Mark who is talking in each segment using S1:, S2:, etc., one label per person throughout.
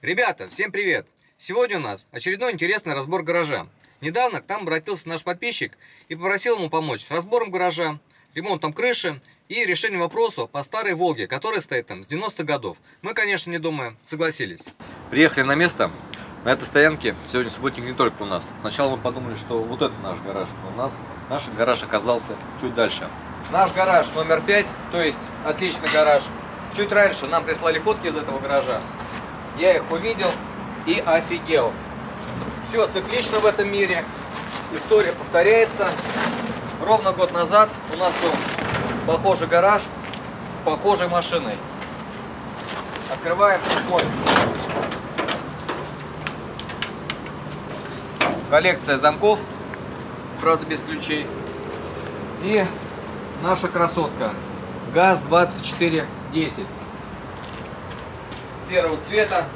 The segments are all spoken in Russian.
S1: Ребята, всем привет! Сегодня у нас очередной интересный разбор гаража. Недавно к нам обратился наш подписчик и попросил ему помочь с разбором гаража, ремонтом крыши и решением вопроса по старой Волге, которая стоит там с 90-х годов. Мы, конечно, не думаем, согласились. Приехали на место. На этой стоянке сегодня субботник не только у нас. Сначала мы подумали, что вот это наш гараж, но у нас наш гараж оказался чуть дальше. Наш гараж номер 5, то есть отличный гараж. Чуть раньше нам прислали фотки из этого гаража. Я их увидел и офигел. Все циклично в этом мире. История повторяется. Ровно год назад у нас был похожий гараж с похожей машиной. Открываем и смотрим. Коллекция замков, правда без ключей. И наша красотка. ГАЗ-2410. Серого цвета.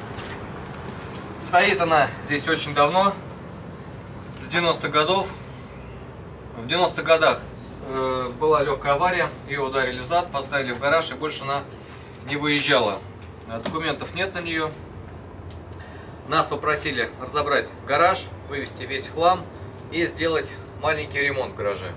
S1: Стоит она здесь очень давно, с 90-х годов. В 90-х годах э, была легкая авария, ее ударили зад, поставили в гараж и больше она не выезжала. Э, Документов нет на нее. Нас попросили разобрать гараж, вывести весь хлам и сделать маленький ремонт в гараже.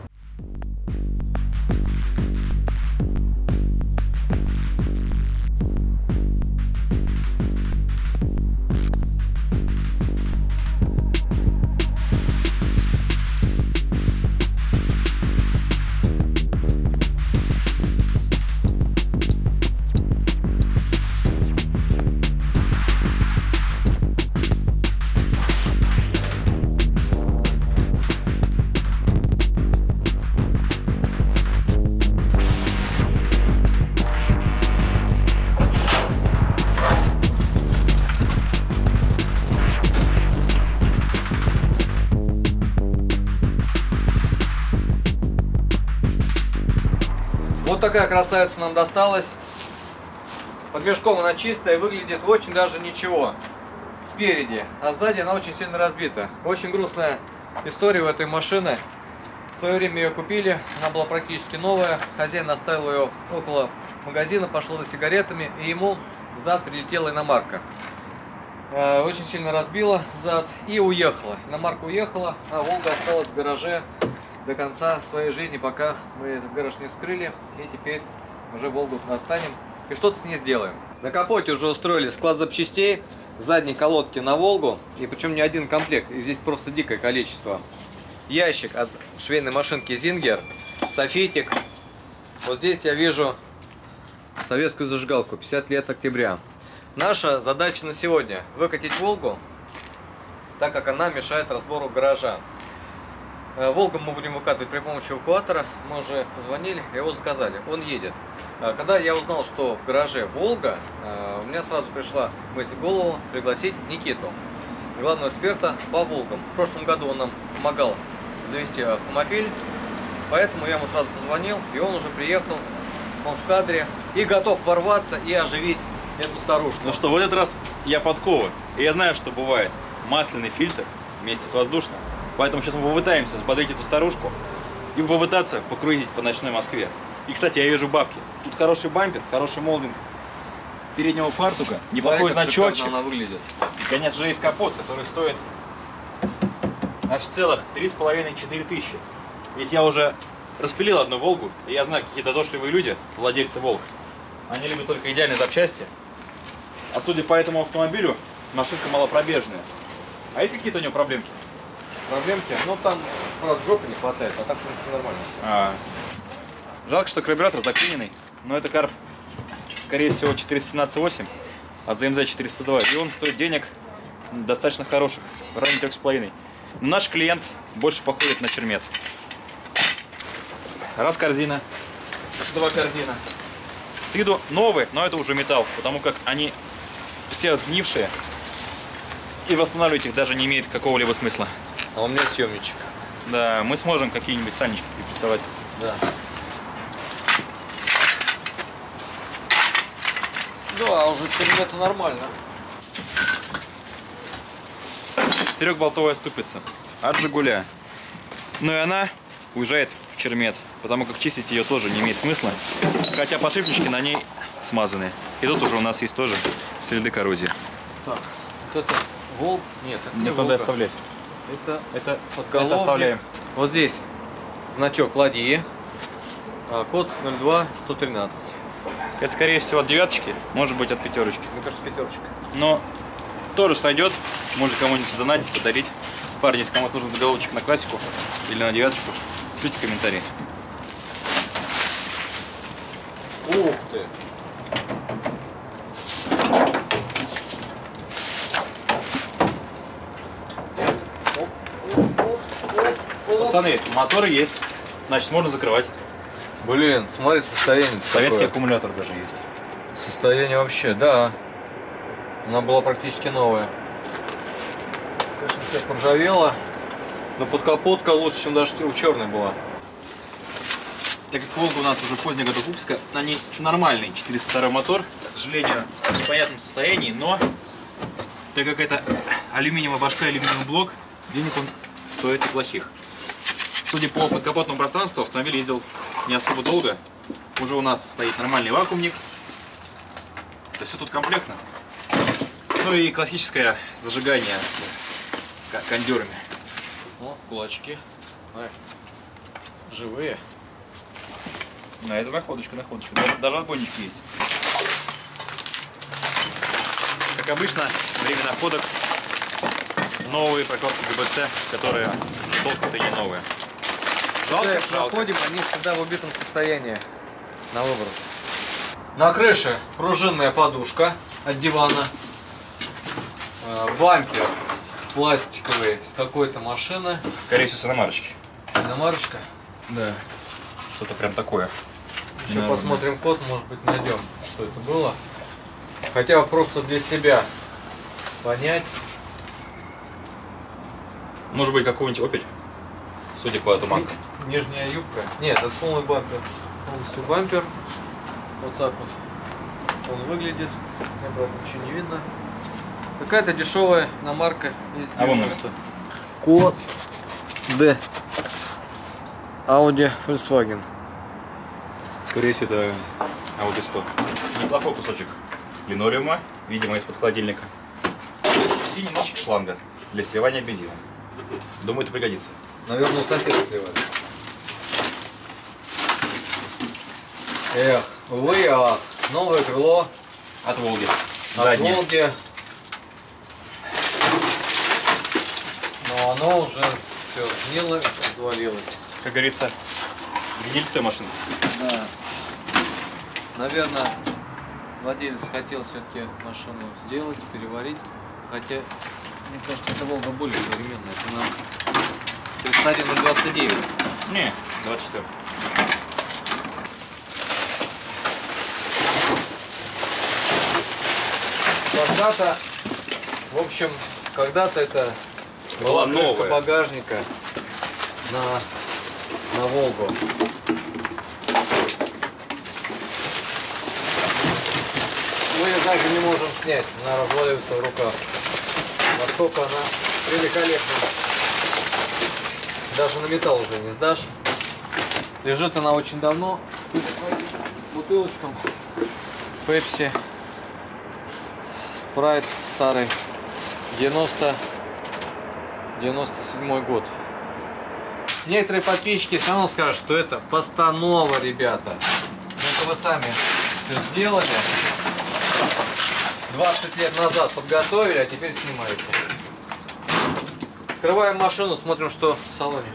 S1: Такая красавица нам досталась. Под мешком она чистая, выглядит очень даже ничего. Спереди, а сзади она очень сильно разбита. Очень грустная история у этой машины. В свое время ее купили, она была практически новая. Хозяин оставил ее около магазина, пошел за сигаретами, и ему зад прилетела иномарка. Э, Очень сильно разбила зад и уехала. Иномарка уехала, а Волга осталась в гараже до конца своей жизни, пока мы этот гараж не вскрыли. И теперь уже Волгу достанем и что-то с ней сделаем. На капоте уже устроили склад запчастей, задней колодки на Волгу. И причем не один комплект, и здесь просто дикое количество. Ящик от швейной машинки Зингер, софитик. Вот здесь я вижу советскую зажигалку, 50 лет октября. Наша задача на сегодня выкатить Волгу, так как она мешает разбору гаража. Э, Волгу мы будем выкатывать при помощи эвакуатора. Мы уже позвонили, его заказали. Он едет. Э, Когда я узнал, что в гараже Волга, э, у меня сразу пришла мысль в голову пригласить Никиту, главного эксперта по Волгам. В прошлом году он нам помогал завести автомобиль, поэтому я ему сразу позвонил, и он уже приехал, он в кадре и готов ворваться и оживить эту старушку.
S2: Ну что, в этот раз я подкова. И я знаю, что бывает масляный фильтр вместе с воздушным. Поэтому сейчас мы попытаемся взбодрить эту старушку и попытаться покрутить по ночной Москве. И, кстати, я вижу бабки. Тут хороший бампер, хороший молдинг переднего фартука, неплохой
S1: Смотри,
S2: значочек.
S1: она выглядит.
S2: И, конечно же, есть капот, который стоит аж целых 3,5-4 тысячи. Ведь я уже распилил одну Волгу, и я знаю, какие додошливые люди, владельцы Волг. Они любят только идеальные запчасти. А судя по этому автомобилю, машинка малопробежная. А есть какие-то у него проблемки?
S1: Проблемки? Ну там, правда, жопы не хватает, а так, в принципе, нормально все.
S2: А, жалко, что карбюратор заклиненный, но это карб, скорее всего, 417.8 от ZMZ 402, и он стоит денег достаточно хороших, в районе 3,5. Но наш клиент больше походит на чермет. Раз корзина, два корзина. С виду новые, но это уже металл, потому как они все сгнившие, и восстанавливать их даже не имеет какого-либо смысла.
S1: А у меня съемничек.
S2: Да, мы сможем какие-нибудь сальнички приставать.
S1: Да. Да, уже это нормально.
S2: Четырехболтовая ступица от Жигуля. Ну и она уезжает в чермет, потому как чистить ее тоже не имеет смысла. Хотя подшипнички на ней смазаны. И тут уже у нас есть тоже следы коррозии.
S1: Так, вот это Волк. Нет, это не
S2: Некуда
S1: Волга.
S2: оставлять.
S1: Это
S2: Это,
S1: Подголовник.
S2: это оставляем.
S1: Вот здесь значок ладьи. А, код 02 113.
S2: Это, скорее всего, от девяточки, может быть, от пятерочки.
S1: Мне кажется, пятерочка.
S2: Но тоже сойдет. Можно кому-нибудь задонатить, подарить. Парни, если кому-то нужен заголовочек на классику или на девяточку, пишите комментарии.
S1: Ух ты!
S2: Пацаны, моторы есть. Значит, можно закрывать.
S1: Блин, смотри, состояние.
S2: Советский
S1: какое.
S2: аккумулятор даже есть.
S1: Состояние вообще, да. Она была практически новая. Конечно, вся поржавела. Но подкапотка лучше, чем даже у черной была.
S2: Так как Волга у нас уже позднего года выпуска, на ней нормальный 402 мотор, к сожалению, в непонятном состоянии, но так как это алюминиевая башка, алюминиевый блок, денег он стоит неплохих. Судя по подкапотному пространству, автомобиль ездил не особо долго. Уже у нас стоит нормальный вакуумник. Это все тут комплектно. Ну и классическое зажигание с кондерами.
S1: О, кулачки. Ай. Живые.
S2: Да, это находочка, находочка. Даже, даже отбойнички есть. Как обычно, время находок новые прокладки ГБЦ, которые толком-то не новые. Жалко,
S1: Когда их
S2: жалко.
S1: находим, они всегда в убитом состоянии. На выброс. На крыше пружинная подушка от дивана. Э, Бампер пластиковый с какой-то машины.
S2: Скорее всего, с иномарочки.
S1: Иномарочка.
S2: Да. Что-то прям такое.
S1: Сейчас
S2: Да,
S1: посмотрим код, может быть найдем, что это было. Хотя бы просто для себя понять.
S2: Может быть, какой-нибудь опель? Судя по туманкам.
S1: Нижняя юбка. Нет, это полный бампер. Полностью бампер. Вот так вот он выглядит. Мне, правда, ничего не видно. Какая-то дешевая иномарка из
S2: А вон
S1: 90. Код Д. Audi Volkswagen.
S2: Скорее всего, это Audi 100. Неплохой кусочек линолеума, видимо, из-под холодильника. И немножечко шланга для сливания бензина. Думаю, это пригодится.
S1: Наверное, у соседа сливали. Эх, вы, ах, новое крыло
S2: От Волги.
S1: от
S2: Заднее.
S1: Волги. Но оно уже все сгнило, развалилось.
S2: Как говорится, гнильцы машины.
S1: Да. Наверное, владелец хотел все-таки машину сделать, переварить. Хотя, мне кажется, эта Волга более современная. Это на 31 на 29.
S2: Не, 24.
S1: Когда-то, в общем, когда-то это
S2: Была
S1: была
S2: новая.
S1: багажника на, на Волгу. Мы ее даже не можем снять, она разваливается в руках. Насколько она великолепна. Даже на металл уже не сдашь. Лежит она очень давно. Бутылочкам. Пепси. Спрайт старый. 90 97 год. Некоторые подписчики все равно скажут, что это постанова, ребята. Ну, это вы сами все сделали. 20 лет назад подготовили, а теперь снимаете. Открываем машину, смотрим, что в салоне.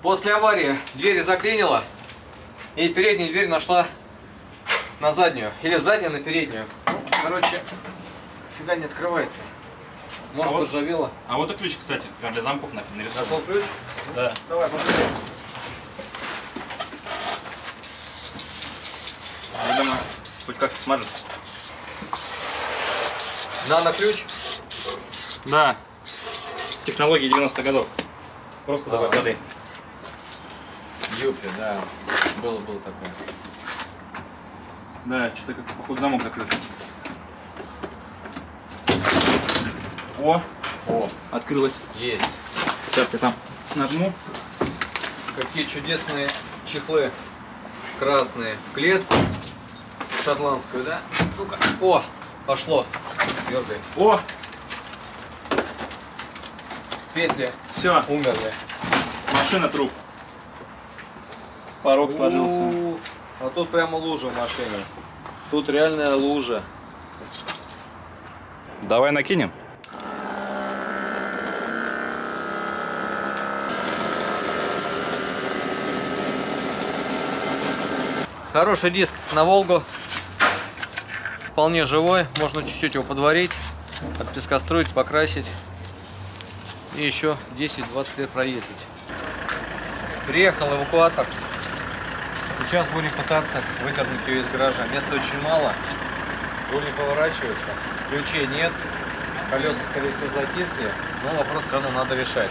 S1: После аварии двери заклинило. И передняя дверь нашла на заднюю. Или задняя на переднюю. Ну, короче, фига не открывается. Может,
S2: А вот-
S1: заржавело.
S2: А вот и ключ, кстати, прям для замков на- нарисован.
S1: Нашел ключ?
S2: Да.
S1: Давай, посмотрим.
S2: Думаю, хоть как-то смажется.
S1: Нано-ключ.
S2: Да. Технологии 90-х годов. Просто добавь
S1: А.
S2: воды.
S1: Юпи, да. Было, было такое.
S2: Да, что-то как походу замок закрыт. О,
S1: О,
S2: открылось.
S1: есть.
S2: Сейчас я там нажму.
S1: Какие чудесные чехлы. Красные в клетку. Шотландскую, да? Ну-ка. О, пошло. Твердый.
S2: О,
S1: Петли
S2: все,
S1: умерли.
S2: машина труп. Порог сложился.
S1: У, А тут прямо лужа в машине. Тут реальная лужа.
S2: Давай накинем.
S1: Хороший диск на Волгу. Вполне живой. Можно чуть-чуть его подварить, отпескостроить, покрасить. И еще 10-20 лет проездить. Приехал эвакуатор. Сейчас будем пытаться выдернуть ее из гаража. Места очень мало. Руль не поворачивается. Ключей нет. Колеса, скорее всего, закисли. Но вопрос все равно надо решать.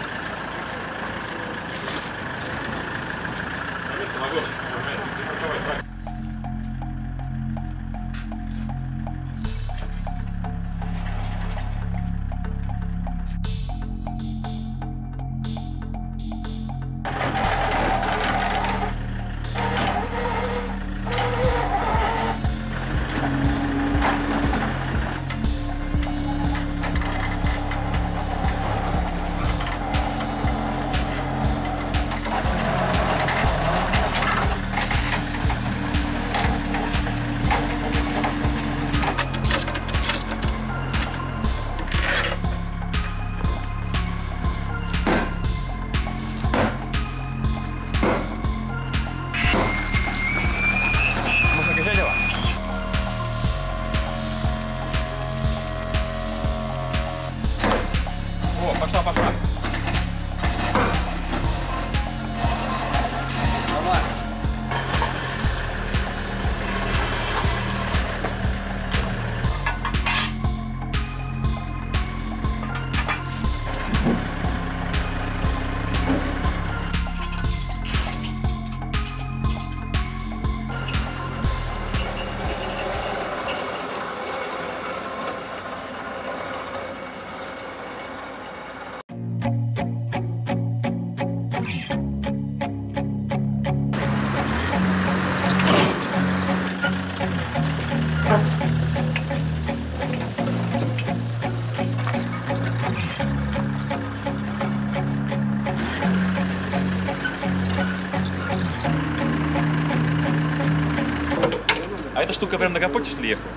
S2: Эта штука прям на капоте, что ли, ехала?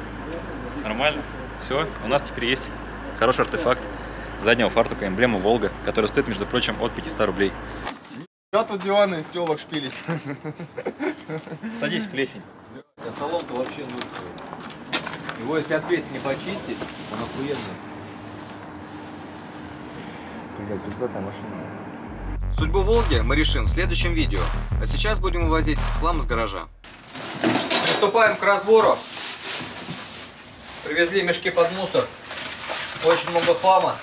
S2: Нормально. Все, у нас теперь есть хороший артефакт заднего фартука, эмблема Волга, которая стоит, между прочим, от 500 рублей.
S3: Я тут диваны телок шпилить.
S2: Садись, плесень.
S1: А салон-то вообще лучший. Его если от не почистить, он охуенный.
S3: Блять, пиздатая машина.
S1: Судьбу Волги мы решим в следующем видео. А сейчас будем вывозить хлам из гаража. Приступаем к разбору. Привезли мешки под мусор. Очень много хлама.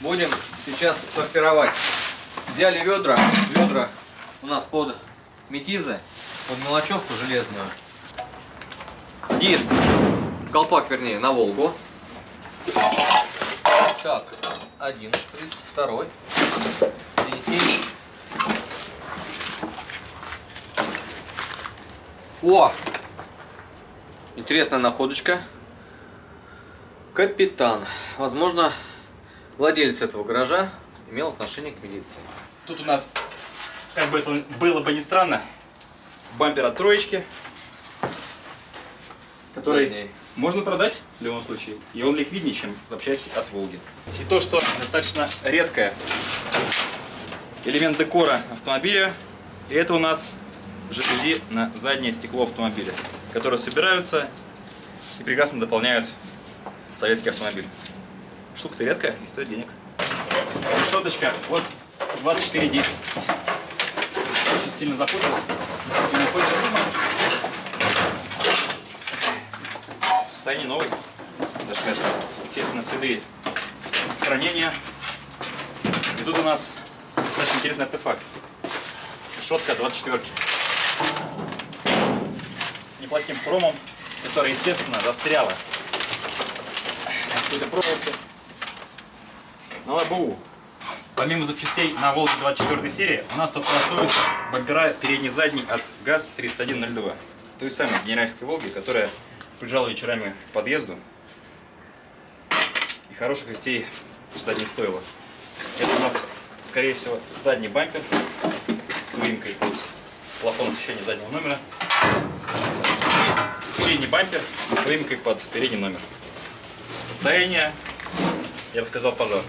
S1: Будем сейчас сортировать. Взяли ведра. Ведра у нас под метизы, под мелочевку железную. Диск. Колпак, вернее, на Волгу. Так, один шприц, второй, третий. О! Интересная находочка. Капитан. Возможно, владелец этого гаража имел отношение к милиции.
S2: Тут у нас, как бы это было бы ни странно, бампер от троечки, который
S1: Задний.
S2: можно продать в любом случае. И он ликвиднее, чем запчасти от Волги. И то, что достаточно редкое элемент декора автомобиля, и это у нас жалюзи на заднее стекло автомобиля, которые собираются и прекрасно дополняют советский автомобиль. Штука-то редкая и стоит денег. Решеточка вот 2410. Очень сильно запуталась. И не хочет сниматься. В состоянии новый. Даже кажется. Естественно, следы хранения. И тут у нас достаточно интересный артефакт. Решетка 24 с неплохим хромом, который, естественно, застряла на какой-то проволоке на ЛБУ. Помимо запчастей на Волге 24 серии, у нас тут красуются бампера передний и задний от ГАЗ-3102. Той самой генеральской Волги, которая приезжала вечерами к подъезду хороших вестей ждать не стоило. Это у нас, скорее всего, задний бампер с выемкой плафон освещения заднего номера. Передний бампер с выемкой под передний номер. Состояние, я бы сказал, пожар.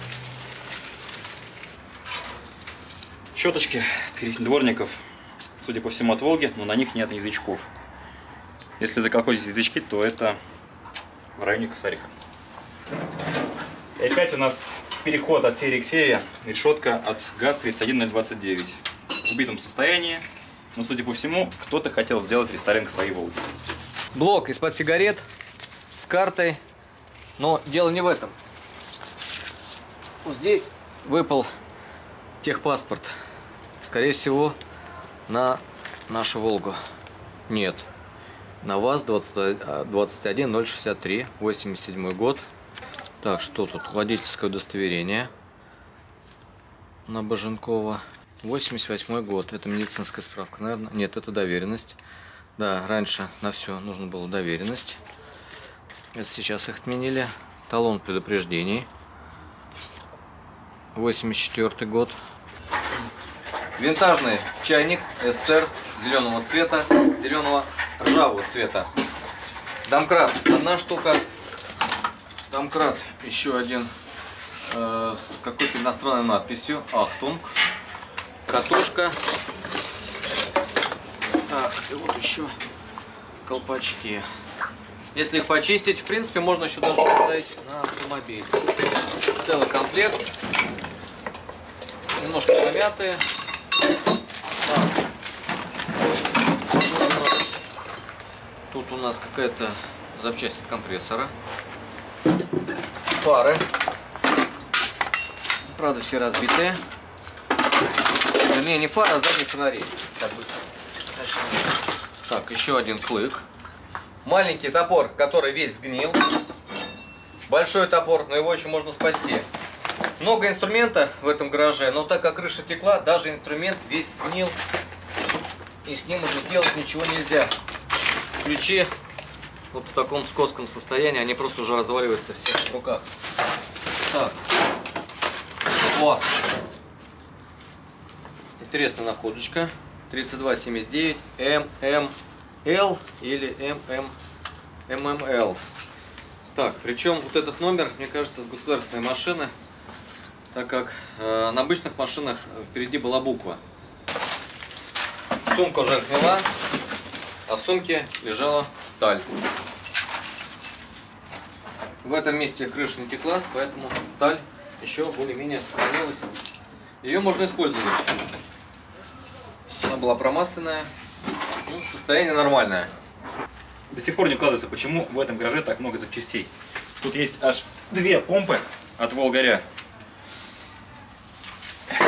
S2: Щеточки передних дворников, судя по всему, от Волги, но на них нет язычков. Если заколхозить язычки, то это в районе косарика. И опять у нас переход от серии к серии. Решетка от ГАЗ-31029. В убитом состоянии. Но, судя по всему, кто-то хотел сделать рестайлинг своей Волги.
S1: Блок из-под сигарет с картой. Но дело не в этом. Вот здесь выпал техпаспорт. Скорее всего, на нашу Волгу. Нет. На ВАЗ 20 21063, 87 год. Так, что тут? Водительское удостоверение на Боженкова. 88 год. Это медицинская справка, наверное. Нет, это доверенность. Да, раньше на все нужно было доверенность. Это сейчас их отменили. Талон предупреждений. 84 год. Винтажный чайник СССР зеленого цвета, зеленого ржавого цвета. Домкрат одна штука. Домкрат еще один э, с какой-то иностранной надписью. Ахтунг. Катушка. Так, и вот еще колпачки. Если их почистить, в принципе, можно еще даже поставить на автомобиль. Целый комплект. Немножко помятые. Тут у нас какая-то запчасть от компрессора. Фары. Правда, все разбитые. Вернее, не фары, а задние фонари. Так, точнее. так, еще один клык. Маленький топор, который весь сгнил. Большой топор, но его еще можно спасти. Много инструмента в этом гараже, но так как крыша текла, даже инструмент весь сгнил. И с ним уже сделать ничего нельзя. Ключи вот в таком скотском состоянии, они просто уже разваливаются все в руках. Так. О! Интересная находочка. 3279 ММЛ или ММ. Так, причем вот этот номер, мне кажется, с государственной машины, так как э, на обычных машинах впереди была буква. Сумка уже сняла, а в сумке лежала таль. В этом месте крыша не текла, поэтому таль еще более-менее сохранилась. Ее можно использовать. Она была промасленная, ну, состояние нормальное.
S2: До сих пор не укладывается, почему в этом гараже так много запчастей. Тут есть аж две помпы от Волгаря.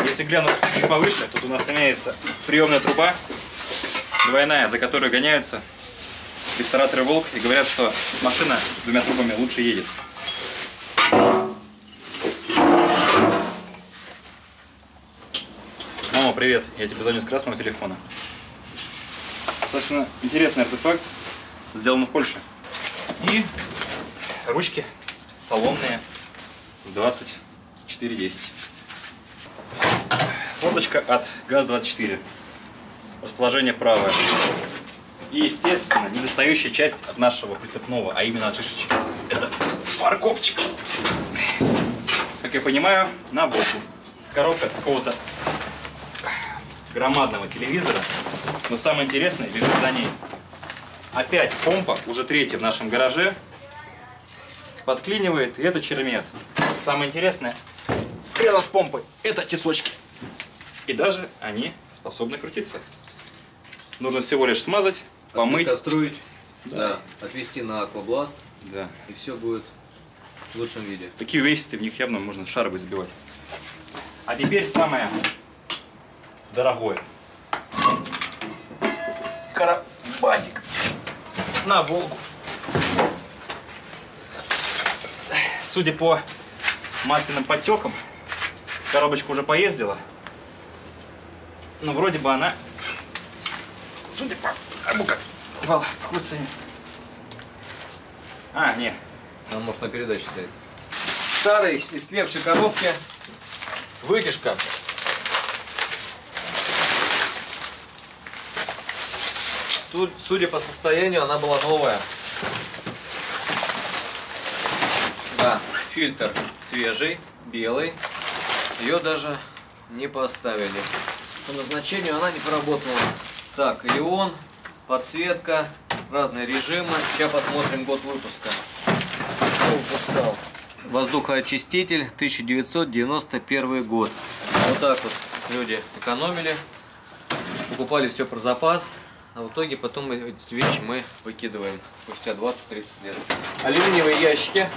S2: Если глянуть чуть повыше, тут у нас имеется приемная труба двойная, за которую гоняются рестораторы Волк и говорят, что машина с двумя трубами лучше едет. Привет. Я тебе звоню с красного телефона. Достаточно интересный артефакт, сделан в Польше. И ручки салонные с 2410. Форточка от ГАЗ-24. Расположение правое. И, естественно, недостающая часть от нашего прицепного, а именно от шишечки. Это фаркопчик. Как я понимаю, на боку. Коробка какого-то громадного телевизора. Но самое интересное лежит за ней. Опять помпа, уже третья в нашем гараже. Подклинивает, и это чермет. Самое интересное, рядом с помпой, это тесочки. И даже они способны крутиться. Нужно всего лишь смазать, помыть.
S1: Откаструить,
S2: Да.
S1: да, отвести на аквабласт,
S2: Да.
S1: и все будет в лучшем виде.
S2: Такие увесистые, в них явно можно шарбы забивать. А теперь самое дорогое. Карабасик на Волгу. Судя по масляным подтекам, коробочка уже поездила. Но вроде бы она, судя по тому, как вала крутится. А, нет,
S1: Она может на передаче стоит. старой истлевшей коробке вытяжка. Судя по состоянию, она была новая. Да, фильтр свежий, белый. Ее даже не поставили. По назначению она не поработала. Так, Леон, подсветка, разные режимы. Сейчас посмотрим год выпуска. Кто выпускал? Воздухоочиститель 1991 год. Вот так вот люди экономили, покупали все про запас, а в итоге потом эти вещи мы выкидываем спустя 20-30 лет. Алюминиевые ящики.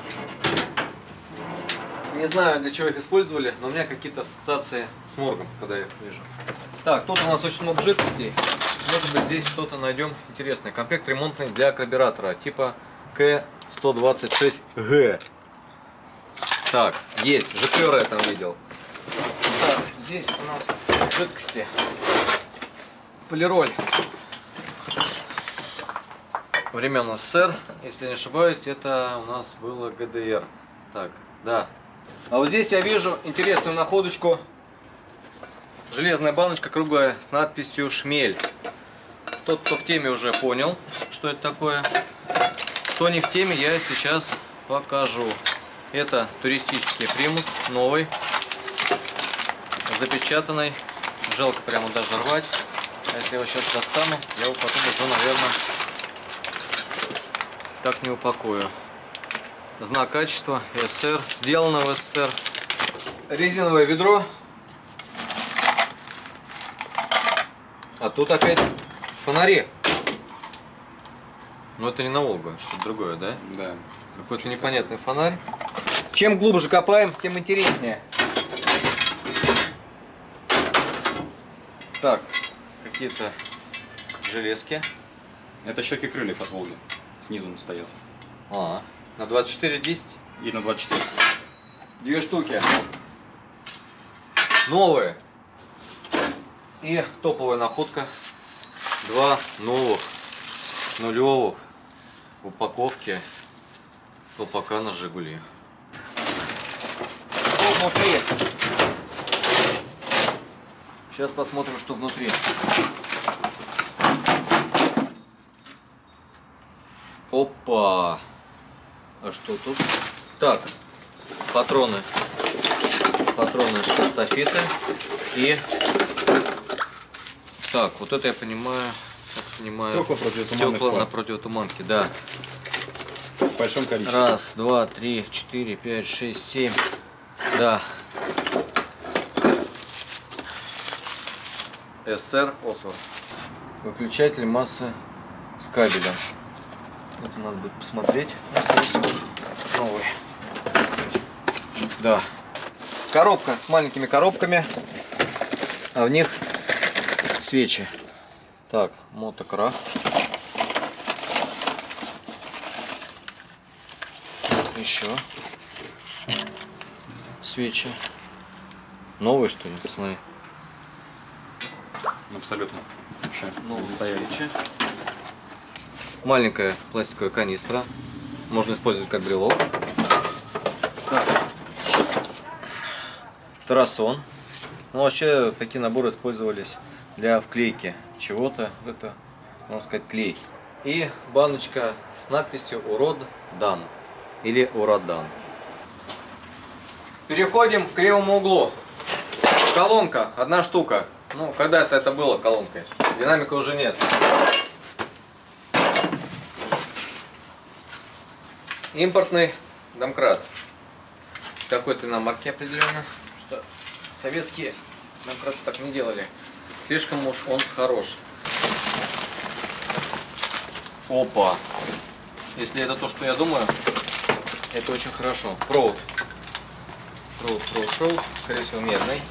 S1: Не знаю, для чего их использовали, но у меня какие-то ассоциации с моргом, когда я их вижу. Так, тут у нас очень много жидкостей. Может быть, здесь что-то найдем интересное. Комплект ремонтный для карбюратора типа К126Г. Так, есть. Жиклера я там видел. Так, здесь у нас жидкости. Полироль. Времен СССР, если не ошибаюсь, это у нас было ГДР. Так, да. А вот здесь я вижу интересную находочку. Железная баночка круглая с надписью «Шмель». Тот, кто в теме, уже понял, что это такое. Кто не в теме, я сейчас покажу. Это туристический примус, новый, запечатанный. Жалко прямо даже рвать. А если его сейчас достану, я его потом уже, наверное, так не упакую. Знак качества СССР, сделано в СССР. Резиновое ведро. А тут опять фонари. Но это не на Волгу, что-то другое, да?
S2: Да.
S1: Какой-то непонятный фонарь. Чем глубже копаем, тем интереснее. Так, какие-то железки.
S2: Это щеки крыльев от Волги. Снизу стоят.
S1: А, на 24 10.
S2: И на 24.
S1: Две штуки. Новые. И топовая находка. Два новых нулевых в упаковке колпака на Жигули. Что внутри? Сейчас посмотрим, что внутри. Опа! А что тут? Так, патроны. Патроны софиты. И... Так, вот это я понимаю... так понимаю
S2: Стекла противотуманных
S1: стекла на противотуманке, да.
S2: В большом количестве.
S1: Раз, два, три, четыре, пять, шесть, семь. Да. СССР Освор. Выключатель массы с кабелем. Это надо будет посмотреть. Новый. Да. Коробка с маленькими коробками, а в них свечи. Так, мотокрафт. Еще свечи. Новые что ли? Посмотри.
S2: Абсолютно. Вообще.
S1: Новые
S2: стояли.
S1: свечи. Маленькая пластиковая канистра. Можно использовать как брелок. Тарасон. Ну, вообще, такие наборы использовались для вклейки чего-то. Это, можно сказать, клей. И баночка с надписью «Урод дан» или «Уродан». Переходим к левому углу. Колонка, одна штука. Ну, когда-то это было колонкой. Динамика уже нет. Импортный домкрат. Какой-то на марке определенно. Что советские домкраты так не делали. Слишком уж он хорош. Опа. Если это то, что я думаю, это очень хорошо. Провод. Провод, провод, провод. Скорее всего, медный.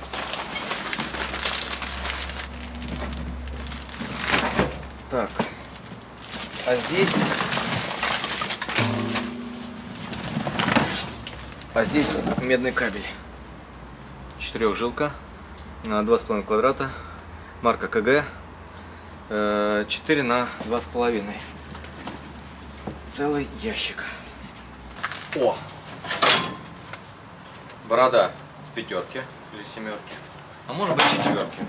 S1: Так. А здесь... А здесь медный кабель. Четырехжилка. На 2,5 квадрата. Марка КГ. Э, 4 на 2,5. Целый ящик. О! Борода с пятерки или семерки. А может быть четверки.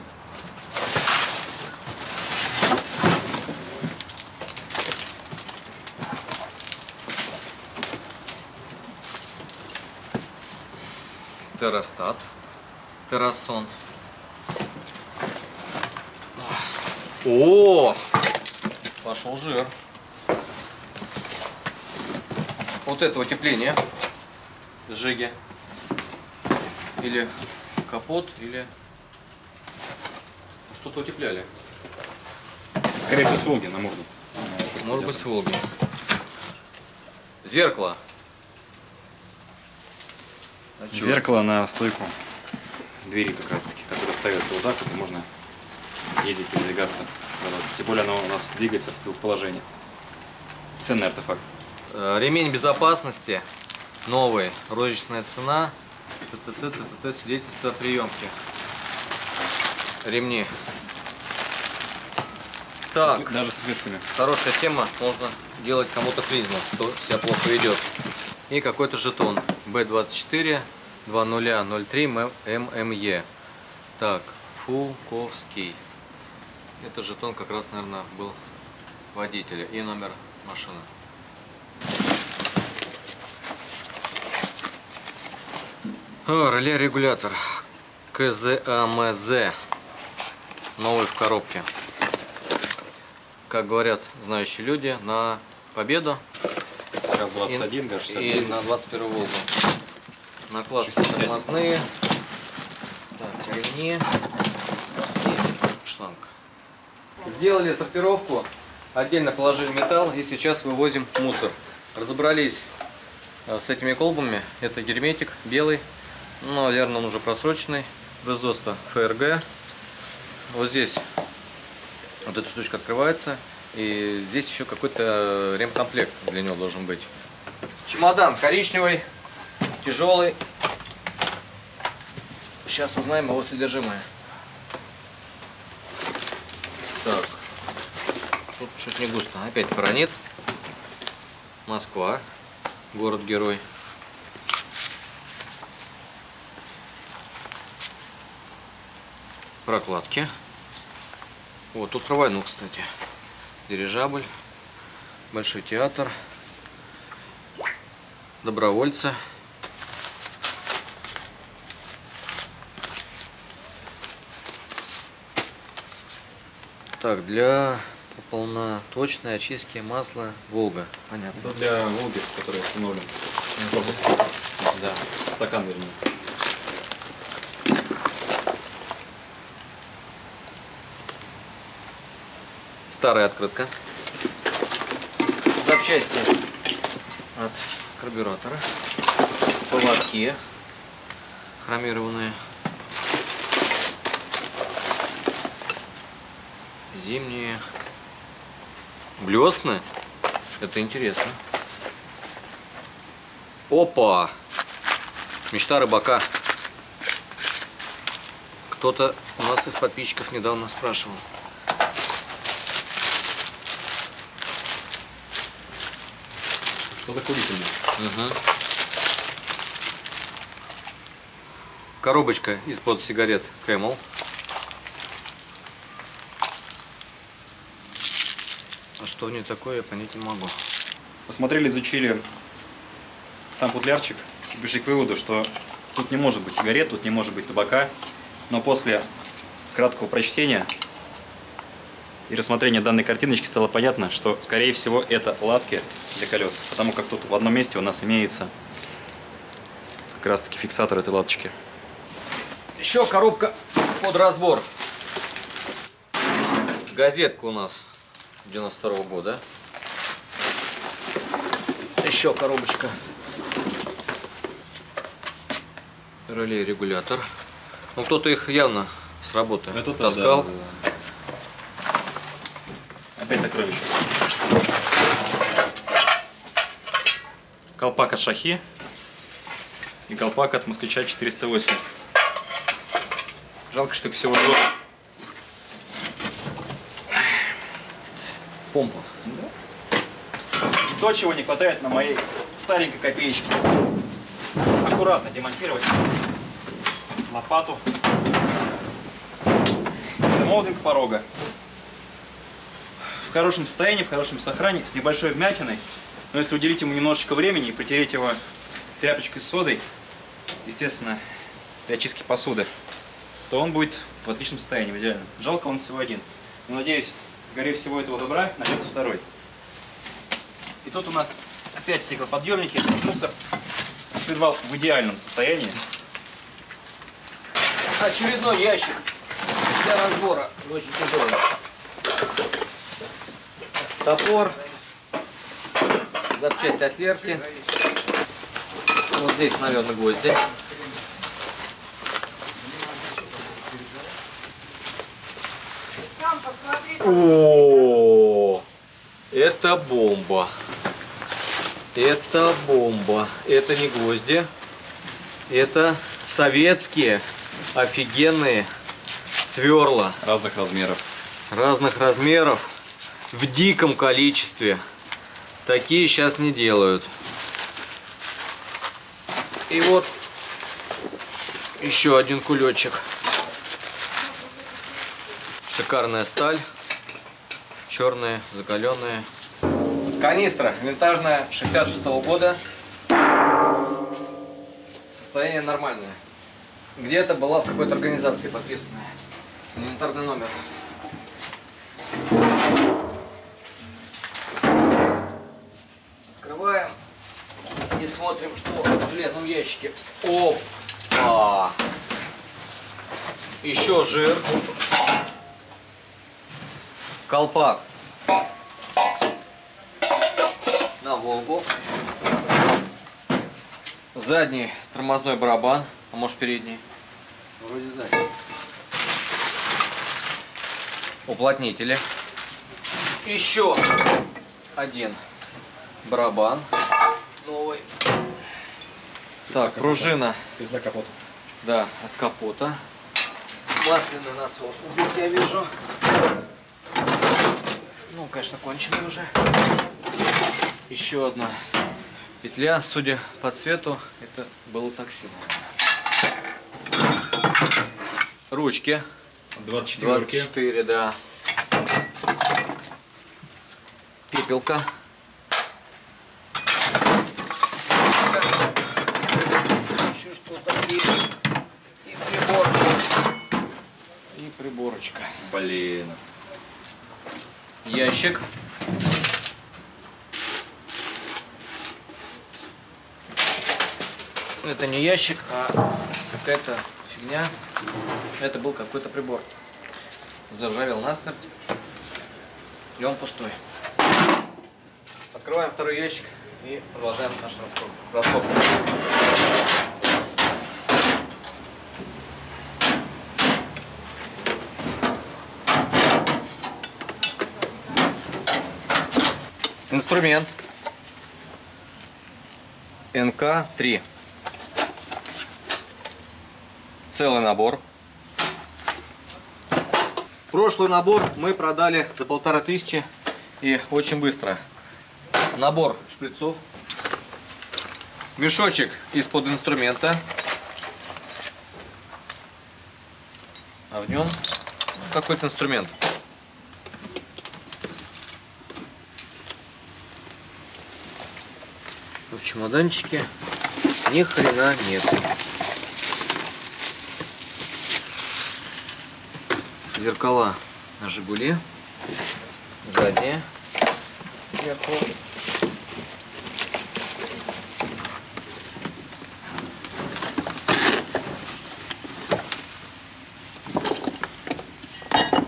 S1: Террастат. Террасон. О! Пошел жир. Вот это утепление. Сжиги. Или капот, или что-то утепляли.
S2: Скорее всего, с Волги намокнут.
S1: Может быть, с Волги. Зеркало.
S2: Зеркало на стойку двери как раз таки, которое ставится вот так вот, и можно ездить, передвигаться. Тем более оно у нас двигается в двух положениях. Ценный артефакт.
S1: Э, Ремень безопасности. Новый. Розничная цена. ТТТ, свидетельство о приемке. Ремни. Так.
S2: Даже с ответками.
S1: Хорошая тема, можно делать кому-то клизму, кто себя плохо ведет. И какой-то жетон B24 2003 ММЕ. Так, Фуковский. Это жетон как раз, наверное, был водителя и номер машины. А, реле-регулятор КЗАМЗ. Новый в коробке как говорят знающие люди, на победу
S2: Раз 21,
S1: и,
S2: даже
S1: и
S2: 69.
S1: на 21 Волгу. Накладки
S2: 60.
S1: тормозные, так, ремни и шланг. Сделали сортировку, отдельно положили металл и сейчас вывозим мусор. Разобрались э, с этими колбами. Это герметик белый, ну, наверное, он уже просроченный. Производство ФРГ. Вот здесь вот эта штучка открывается. И здесь еще какой-то ремкомплект для него должен быть. Чемодан коричневый, тяжелый. Сейчас узнаем его содержимое. Так. Тут что-то не густо. Опять паранит. Москва. Город-герой. Прокладки. Вот, тут про войну, кстати. Дирижабль, Большой театр, добровольцы. Так, для полноточной очистки масла Волга. Понятно.
S2: Это для Волги, который установлен. Да, стакан вернее.
S1: Старая открытка. Запчасти от карбюратора. Поводки хромированные. Зимние. Блесны. Это интересно. Опа! Мечта рыбака. Кто-то у нас из подписчиков недавно спрашивал.
S2: Что-то курительное.
S1: Мгм. Коробочка из-под сигарет Camel. А что в ней такое, я понять не могу.
S2: Посмотрели, изучили сам футлярчик и пришли к выводу, что тут не может быть сигарет, тут не может быть табака. Но после краткого прочтения и рассмотрения данной картиночки стало понятно, что, скорее всего, это латки для колес. Потому как тут в одном месте у нас имеется как раз таки фиксатор этой латочки.
S1: Еще коробка под разбор. Газетка у нас 92 года. Еще коробочка. Реле регулятор. Ну кто-то их явно с работы таскал.
S2: Опять сокровище. Колпак от Шахи и колпак от Москвича 408. Жалко, что их всего два.
S1: Помпа.
S2: То, чего не хватает на моей старенькой копеечке. аккуратно демонтировать лопату. Молдинг порога. В хорошем состоянии, в хорошем сохранении, с небольшой вмятиной. Но если уделить ему немножечко времени и протереть его тряпочкой с содой, естественно, для очистки посуды, то он будет в отличном состоянии, в идеальном. Жалко, он всего один. Но надеюсь, горе всего этого добра найдется второй. И тут у нас опять стеклоподъемники. Мусор предвал в идеальном состоянии.
S1: Очередной ящик для разбора. Очень тяжелый. Топор. Запчасти от Лерки. Вот здесь, наверное, гвозди. О, это бомба. Это бомба. Это не гвозди. Это советские офигенные сверла
S2: Разных размеров.
S1: разных размеров в диком количестве. Такие сейчас не делают. И вот еще один кулечек. Шикарная сталь. Черная, закаленная. Канистра винтажная 66 -го года. Состояние нормальное. Где-то была в какой-то организации подписанная. Инвентарный номер. Открываем и смотрим, что в железном ящике. Опа! Еще жир. Колпак. На Волгу. Задний тормозной барабан, а может передний? Вроде задний. Уплотнители. Еще один барабан новый. Так, пружина,
S2: За капот.
S1: да, от капота. Масляный насос. Здесь я вижу. Ну, конечно, конченый уже. Еще одна петля, судя по цвету, это было такси. Ручки.
S2: 24
S1: 24, да. Пепелка. Еще что-то и, и приборчик. И приборочка.
S2: Блин.
S1: Ящик. Это не ящик, а какая-то фигня. Это был какой-то прибор. Заржавел насмерть. И он пустой. Открываем второй ящик и продолжаем наш раскоп. раскопку. Инструмент. НК-3. Целый набор. Прошлый набор мы продали за полторы тысячи и очень быстро. Набор шприцов. Мешочек из-под инструмента. А в нем какой-то инструмент. В чемоданчике ни хрена нет. Зеркала на Жигуле. Зеркало.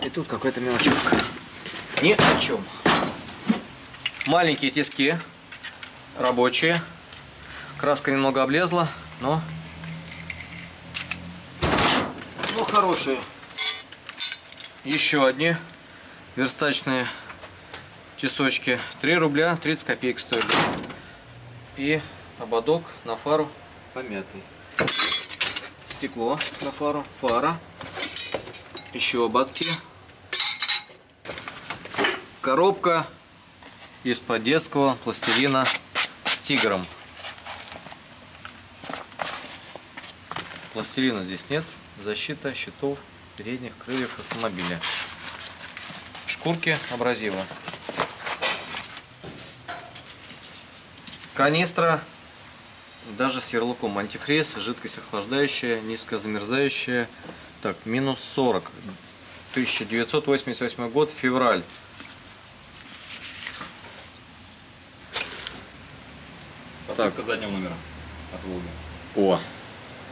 S1: И тут какая-то мелочевка. Ни о чем. Маленькие тиски рабочие. Краска немного облезла, но, но хорошие. Еще одни верстачные тесочки. 3 рубля 30 копеек стоили. И ободок на фару помятый. Стекло на фару, фара. Еще ободки. Коробка из-под детского пластилина с тигром. Пластилина здесь нет. Защита щитов передних крыльев автомобиля. Шкурки абразива. Канистра даже с ярлыком антифриз, жидкость охлаждающая, низкозамерзающая. Так, минус 40. 1988 год, февраль.
S2: Подсветка заднего номера от Волги.
S1: О,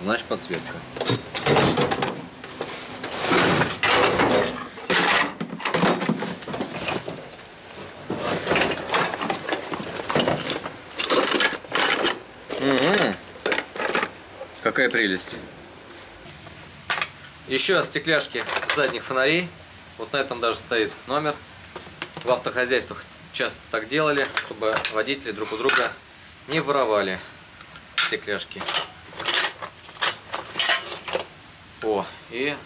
S1: значит подсветка. М-м. Какая прелесть. Еще стекляшки задних фонарей. Вот на этом даже стоит номер. В автохозяйствах часто так делали, чтобы водители друг у друга не воровали стекляшки. О, и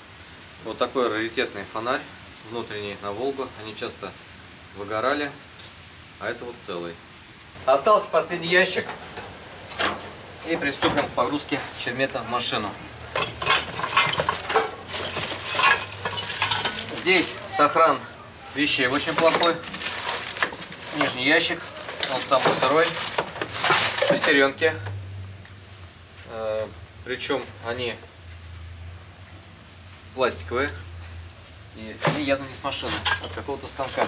S1: вот такой раритетный фонарь внутренний на Волгу. Они часто выгорали, а это вот целый. Остался последний ящик. И приступим к погрузке чермета в машину. Здесь сохран вещей очень плохой. Нижний ящик, он самый сырой. Шестеренки. Э, Причем они пластиковые. И они явно не с машины, а от какого-то станка.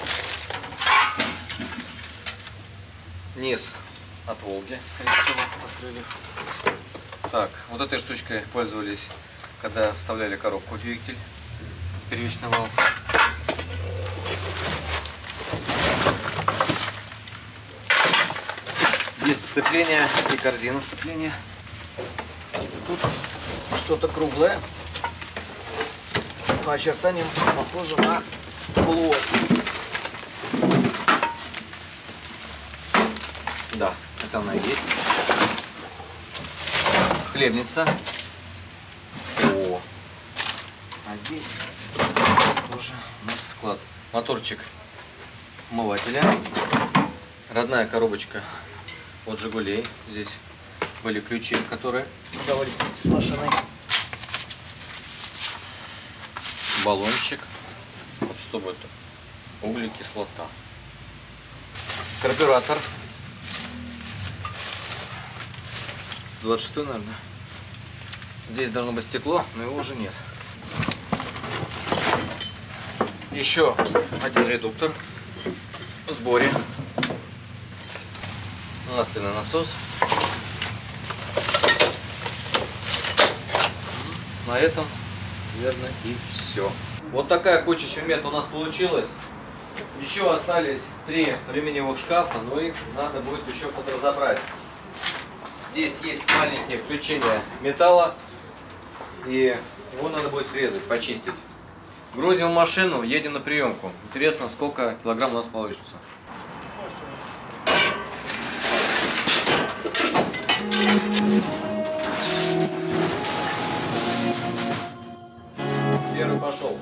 S1: Низ от Волги, скорее всего, от. Так, вот этой штучкой пользовались, когда вставляли коробку в двигатель. Первичный вал. Диск сцепления и корзина сцепления. Тут что-то круглое. По очертаниям похоже на полуось. Да, это она есть. Хлебница. О. А здесь тоже у нас склад. Моторчик омывателя. Родная коробочка от Жигулей. Здесь были ключи, которые давались вместе с машиной. Баллончик. Вот что будет? Углекислота. Карбюратор. 126, наверное. Здесь должно быть стекло, но его уже нет. Еще один редуктор в сборе. Масляный насос. На этом, наверное, и все. Вот такая куча чермета у нас получилась. Еще остались три алюминиевых шкафа, но их надо будет еще подразобрать. Здесь есть маленькие включения металла, и его надо будет срезать, почистить. Грузим машину, едем на приемку. Интересно, сколько килограмм у нас получится. Первый пошел.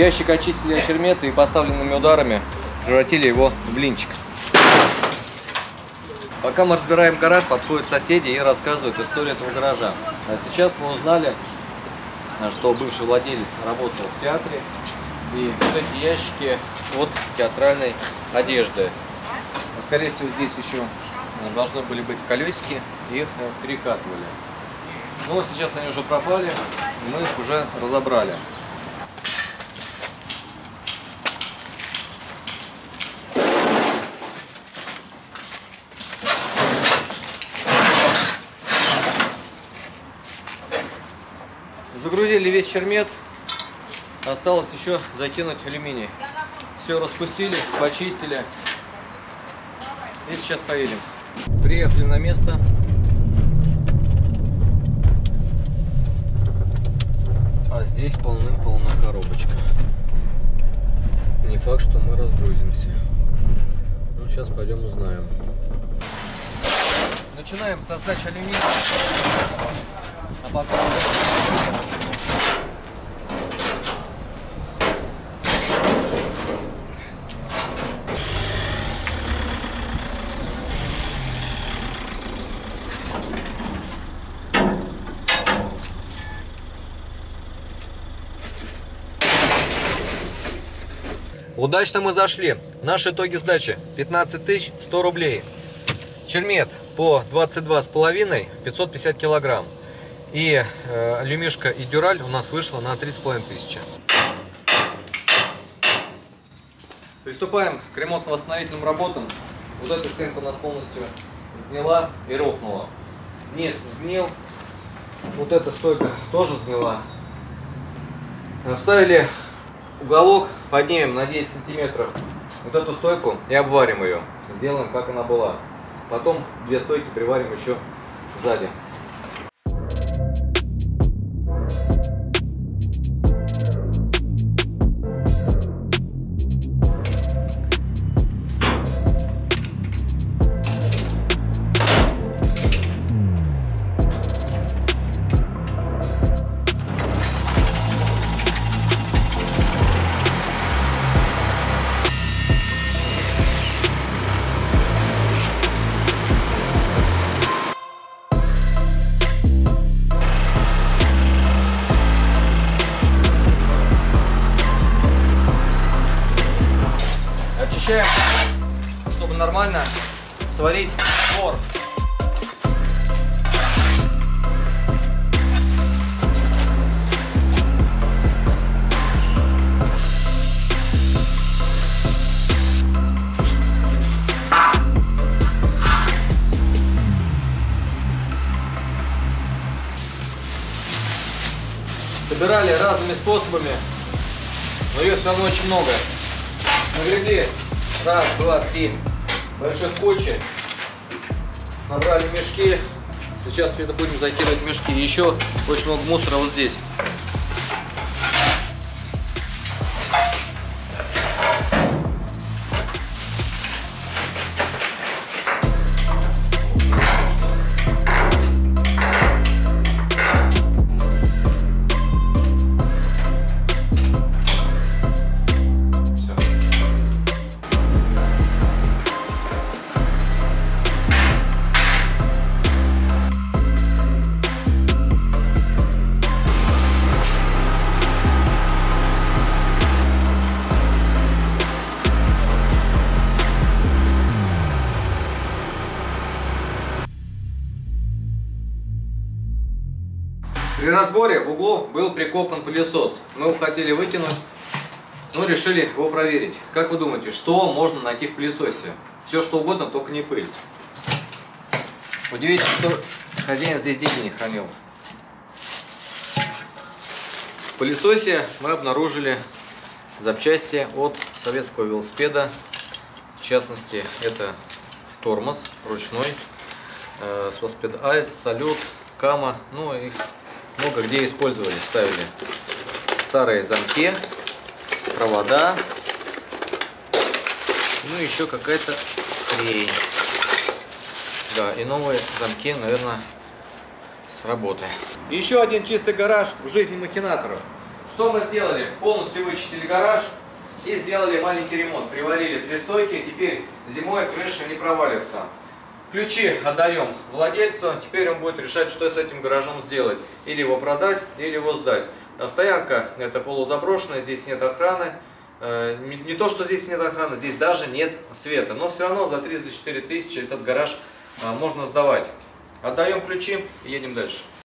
S1: Ящик очистили от чермета и поставленными ударами превратили его в блинчик. Пока мы разбираем гараж, подходят соседи и рассказывают историю этого гаража. А сейчас мы узнали, что бывший владелец работал в театре. И вот эти ящики от театральной одежды. А, Скорее всего, здесь еще э, должны были быть колесики, их э, перекатывали. Но сейчас они уже пропали, и мы их уже разобрали. Загрузили весь чермет. Осталось еще закинуть алюминий. Все распустили, почистили. И сейчас поедем. Приехали на место. здесь полным-полна коробочка. Не факт, что мы разгрузимся. Ну, сейчас пойдем узнаем. Начинаем со сдачи алюминия. А потом Удачно мы зашли. Наши итоги сдачи 15 тысяч 100 рублей. Чермет по 22,5 550 килограмм. И э, алюмишка и дюраль у нас вышло на 3,5 тысячи. Приступаем к ремонтно-восстановительным работам. Вот эта стенка у нас полностью сгнила и рухнула. Низ сгнил. Вот эта стойка тоже сгнила. Вставили уголок, поднимем на 10 сантиметров вот эту стойку и обварим ее. Сделаем, как она была. Потом две стойки приварим еще сзади. Нормально сварить твор. Собирали разными способами, но ее все равно очень много. Нагребли раз, два, три больших кучи. Набрали мешки. Сейчас все это будем закидывать мешки. Еще очень много мусора вот здесь. При разборе в углу был прикопан пылесос. Мы его хотели выкинуть, но решили его проверить. Как вы думаете, что можно найти в пылесосе? Все что угодно, только не пыль. Удивительно, что хозяин здесь деньги не хранил. В пылесосе мы обнаружили запчасти от советского велосипеда. В частности, это тормоз ручной э, с велосипеда Аист, Салют, Кама. Ну, их много где использовали. Ставили старые замки, провода, ну еще какая-то хрень. Да, и новые замки, наверное, с работы. Еще один чистый гараж в жизни махинаторов. Что мы сделали? Полностью вычистили гараж и сделали маленький ремонт. Приварили три стойки, теперь зимой крыша не провалится. Ключи отдаем владельцу, теперь он будет решать, что с этим гаражом сделать. Или его продать, или его сдать. А Стоянка это полузаброшенная, здесь нет охраны. Э, Не не то, что здесь нет охраны, здесь даже нет света. Но все равно за 3-4 тысячи этот гараж э, можно сдавать. Отдаем ключи и едем дальше.